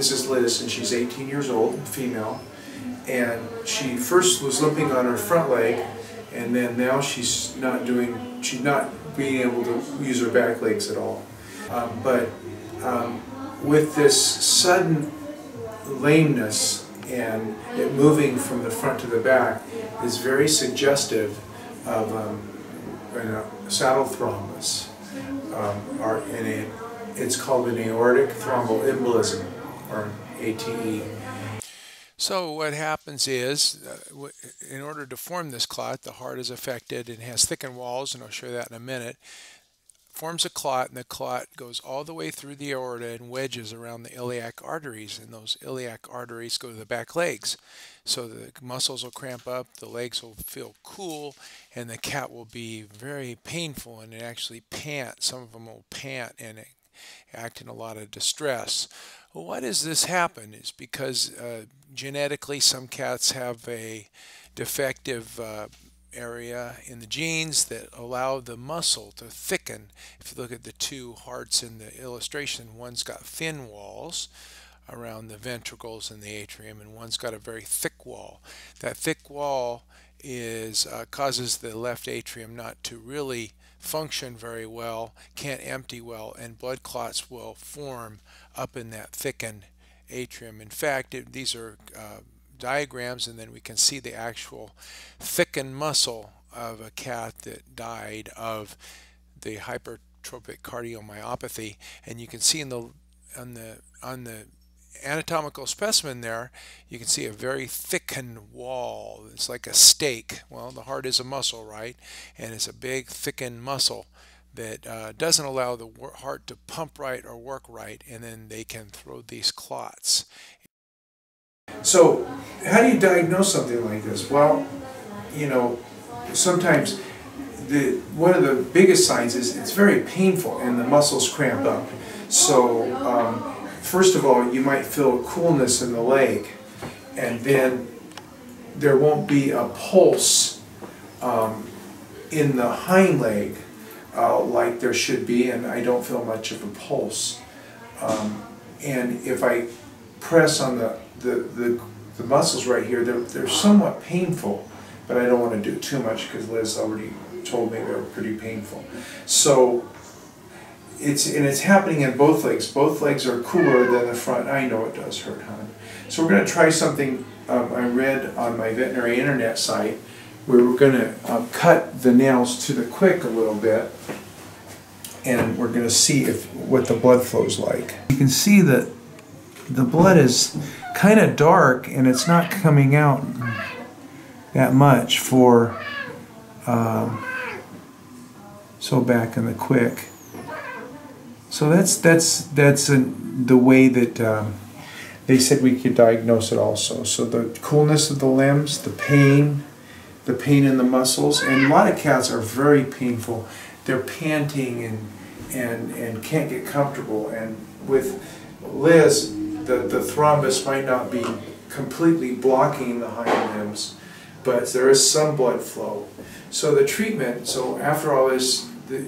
This is Liz, and she's 18 years old, female. And she first was limping on her front leg, and then now she's not doing, she's not being able to use her back legs at all. Um, but um, with this sudden lameness and it moving from the front to the back is very suggestive of um, a saddle thrombus. Um, or it's called an aortic thromboembolism, or ATE. So what happens is, uh, in order to form this clot, the heart is affected and has thickened walls, and I'll show that in a minute forms a clot, and the clot goes all the way through the aorta and wedges around the iliac arteries, and those iliac arteries go to the back legs. So the muscles will cramp up, the legs will feel cool, and the cat will be very painful and it actually pant. Some of them will pant and act in a lot of distress. Why does this happen? Is because uh, genetically some cats have a defective uh, area in the genes that allow the muscle to thicken. If you look at the two hearts in the illustration, one's got thin walls around the ventricles and the atrium, and one's got a very thick wall. That thick wall is uh, causes the left atrium not to really function very well, can't empty well, and blood clots will form up in that thickened atrium. In fact, it, these are uh, diagrams and then we can see the actual thickened muscle of a cat that died of the hypertrophic cardiomyopathy and you can see in the on the on the anatomical specimen there you can see a very thickened wall it's like a steak well the heart is a muscle right and it's a big thickened muscle that uh, doesn't allow the heart to pump right or work right and then they can throw these clots so, how do you diagnose something like this? Well, you know, sometimes the one of the biggest signs is it's very painful and the muscles cramp up. So, um, first of all, you might feel coolness in the leg, and then there won't be a pulse um, in the hind leg uh, like there should be, and I don't feel much of a pulse. Um, and if I press on the the, the, the muscles right here, they're, they're somewhat painful, but I don't want to do too much because Liz already told me they're pretty painful. So it's and it's happening in both legs. Both legs are cooler than the front. I know it does hurt, hon. So we're going to try something um, I read on my veterinary internet site where we're going to um, cut the nails to the quick a little bit and we're going to see if what the blood flow is like. You can see that the blood is kind of dark and it's not coming out that much for um, so back in the quick so that's that's that's a, the way that um, they said we could diagnose it also. So the coolness of the limbs the pain the pain in the muscles and a lot of cats are very painful. They're panting and and and can't get comfortable. And with Liz the, the thrombus might not be completely blocking the hind limbs, but there is some blood flow. So the treatment, so after all this, the,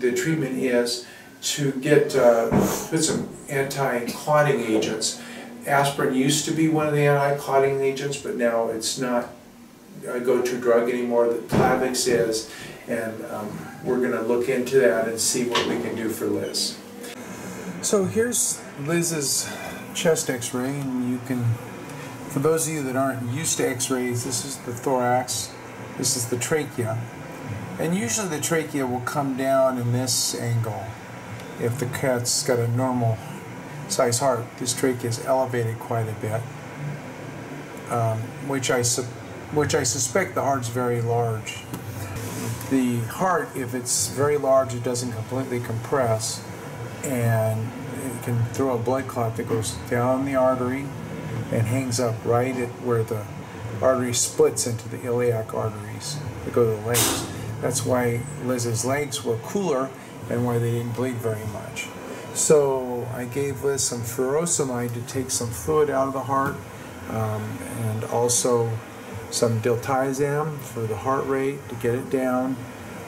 the treatment is to get uh, put some anti-clotting agents. Aspirin used to be one of the anti-clotting agents, but now it's not a go-to drug anymore. The Plavix is, and um, we're going to look into that and see what we can do for Liz. So here's Liz's chest x-ray and you can for those of you that aren't used to x-rays this is the thorax this is the trachea and usually the trachea will come down in this angle if the cat's got a normal size heart this trachea is elevated quite a bit um, which I which I suspect the heart's very large the heart if it's very large it doesn't completely compress and it can throw a blood clot that goes down the artery and hangs up right at where the artery splits into the iliac arteries that go to the legs. That's why Liz's legs were cooler and why they didn't bleed very much. So I gave Liz some furosemide to take some fluid out of the heart um, and also some diltiazem for the heart rate to get it down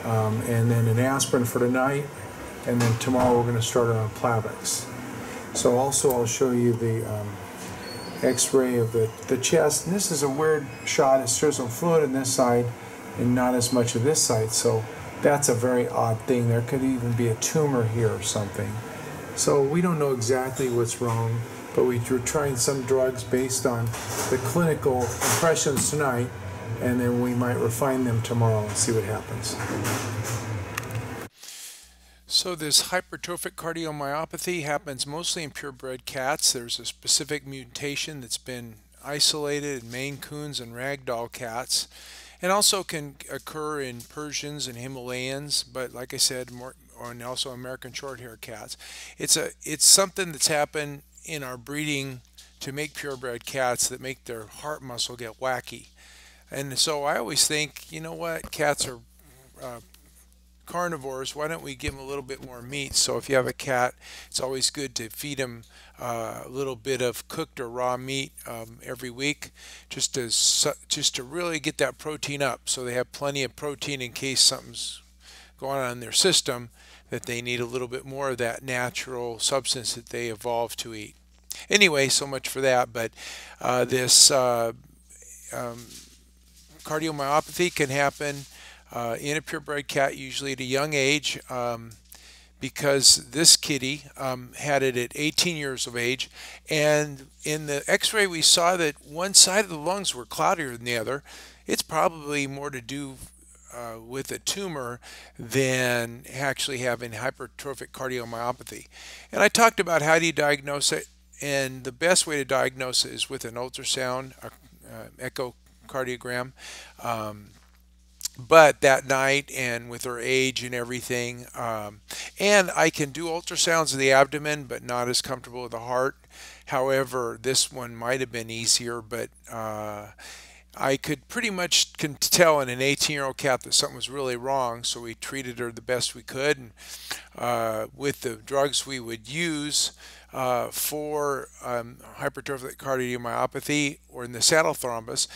um, and then an aspirin for tonight, and then tomorrow we're going to start on Plavix. So also I'll show you the um, x-ray of the, the chest. And this is a weird shot. It shows some fluid in this side and not as much of this side. So that's a very odd thing. There could even be a tumor here or something. So we don't know exactly what's wrong, but we are trying some drugs based on the clinical impressions tonight, and then we might refine them tomorrow and see what happens. So this hypertrophic cardiomyopathy happens mostly in purebred cats. There's a specific mutation that's been isolated in Maine Coons and Ragdoll cats and also can occur in Persians and Himalayans, but like I said, more and also American Shorthair cats. It's a it's something that's happened in our breeding to make purebred cats that make their heart muscle get wacky. And so I always think, you know what, cats are uh, carnivores, why don't we give them a little bit more meat? So if you have a cat, it's always good to feed them uh, a little bit of cooked or raw meat um, every week, just to just to really get that protein up, so they have plenty of protein in case something's going on in their system that they need a little bit more of that natural substance that they evolved to eat. Anyway, so much for that. But uh, this uh, um, cardiomyopathy can happen uh, in a purebred cat, usually at a young age, um, because this kitty um, had it at 18 years of age. And in the x ray, we saw that one side of the lungs were cloudier than the other. It's probably more to do uh, with a tumor than actually having hypertrophic cardiomyopathy. And I talked about how do you diagnose it, and the best way to diagnose it is with an ultrasound, uh, echocardiogram. Um, but that night and with her age and everything um, and i can do ultrasounds of the abdomen but not as comfortable with the heart. However this one might have been easier but uh, i could pretty much can tell in an 18 year old cat that something was really wrong so we treated her the best we could. And uh, with the drugs we would use uh, for um, hypertrophic cardiomyopathy or in the saddle thrombus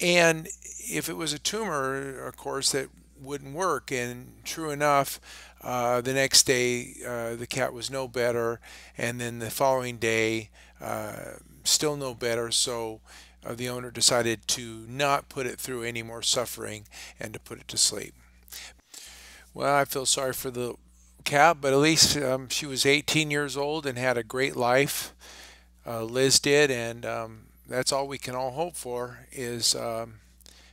and if it was a tumor, of course, that wouldn't work. And true enough, uh, the next day uh, the cat was no better, and then the following day uh, still no better. So uh, the owner decided to not put it through any more suffering and to put it to sleep. Well, I feel sorry for the cat, but at least um, she was 18 years old and had a great life. Uh, Liz did, and um, that's all we can all hope for is um,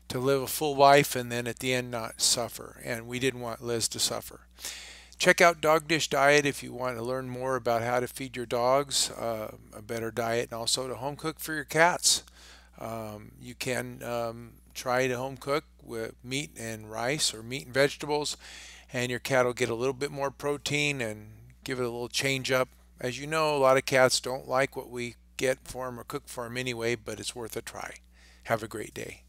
to live a full life and then at the end not suffer. And we didn't want Liz to suffer. Check out Dog Dish Diet if you want to learn more about how to feed your dogs uh, a better diet and also to home cook for your cats. Um, you can um, try to home cook with meat and rice or meat and vegetables, and your cat will get a little bit more protein and give it a little change up. As you know, a lot of cats don't like what we get for them or cook for them anyway, but it's worth a try. Have a great day.